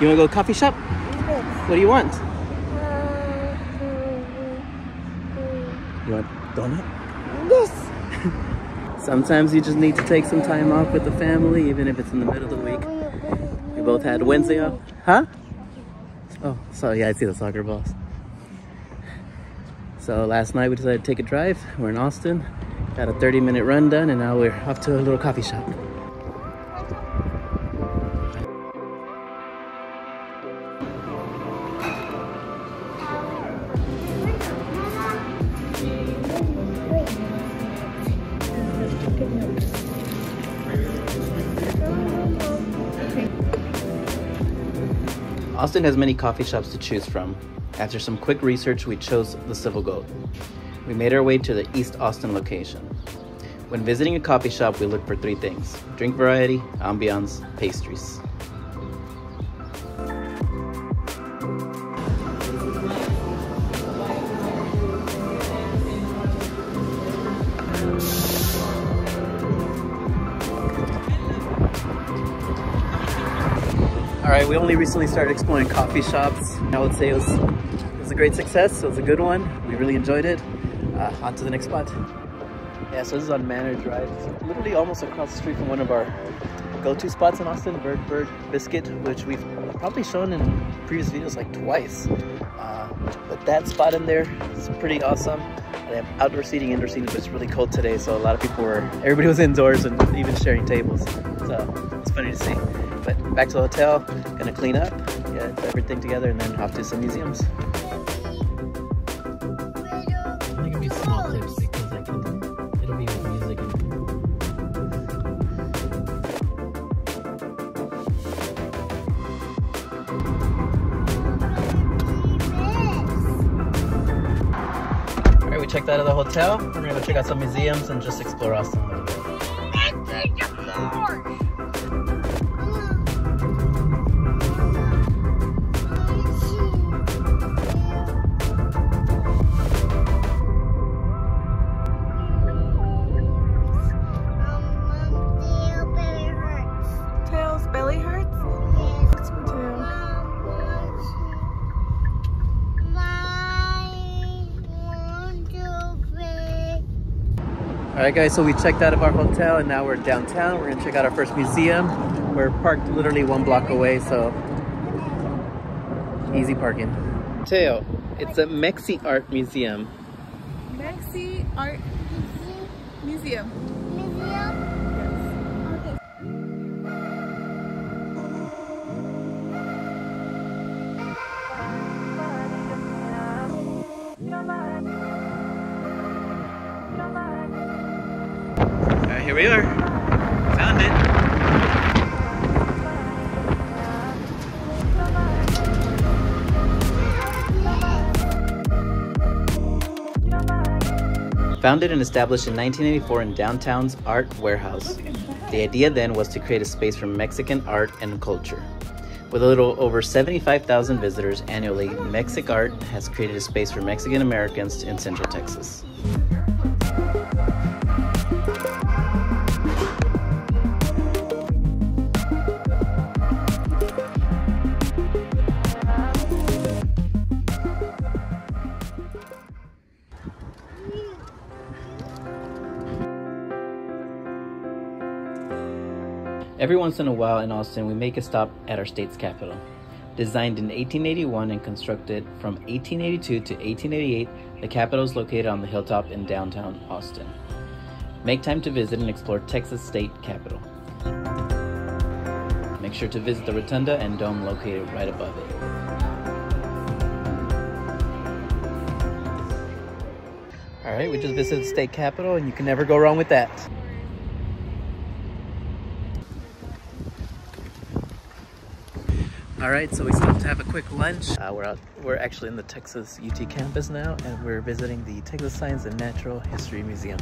You want to go coffee shop? Yes. What do you want? Uh, you want donut? Yes. Sometimes you just need to take some time off with the family, even if it's in the middle of the week. We both had Wednesday off. Huh? Oh, sorry. Yeah, I see the soccer balls. So last night we decided to take a drive. We're in Austin. Got a 30 minute run done, and now we're off to a little coffee shop. Austin has many coffee shops to choose from. After some quick research, we chose the Civil Goat. We made our way to the East Austin location. When visiting a coffee shop, we look for three things drink variety, ambiance, pastries. All right, we only recently started exploring coffee shops. I would say it was, it was a great success. It was a good one. We really enjoyed it. Uh, on to the next spot. Yeah, so this is on Manor Drive. It's literally almost across the street from one of our go-to spots in Austin, Bird Bird Biscuit, which we've probably shown in previous videos like twice. Uh, but that spot in there is pretty awesome. They have outdoor seating, indoor seating, but it's really cold today, so a lot of people were, everybody was indoors and even sharing tables. So it's funny to see. But back to the hotel, gonna clean up, get everything together, and then off to some museums. I think it'll be small clips because it'll be with music. All right, we checked out of the hotel. We're gonna go check out some museums and just explore Austin a little bit. Tail's All right, guys, so we checked out of our hotel and now we're downtown. We're gonna check out our first museum. We're parked literally one block away, so easy parking. Teo, it's a Mexi Art Museum. Mexi Art Museum. Here we are. Found it. Founded and established in 1984 in downtown's Art Warehouse. The idea then was to create a space for Mexican art and culture. With a little over 75,000 visitors annually, Mexic-Arte has created a space for Mexican Americans in Central Texas. Every once in a while in Austin, we make a stop at our state's capital. Designed in 1881 and constructed from 1882 to 1888, the Capitol is located on the hilltop in downtown Austin. Make time to visit and explore Texas State Capitol. Make sure to visit the rotunda and dome located right above it. All right, we just visited the state capitol, and you can never go wrong with that. All right, so we stopped to have a quick lunch. Uh, we're out. We're actually in the Texas UT campus now, and we're visiting the Texas Science and Natural History Museum.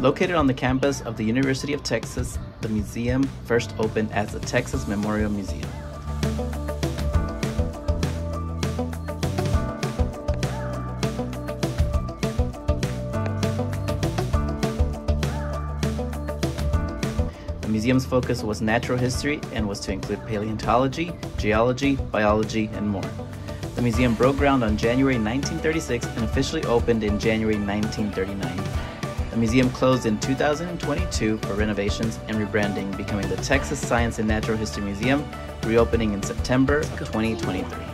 Located on the campus of the University of Texas, the museum first opened as the Texas Memorial Museum. Museum's focus was natural history and was to include paleontology, geology, biology, and more. The museum broke ground on January 1936 and officially opened in January 1939. The museum closed in 2022 for renovations and rebranding, becoming the Texas Science and Natural History Museum, reopening in September of 2023.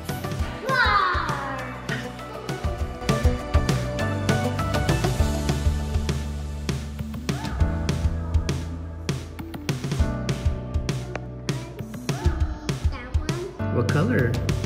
What color.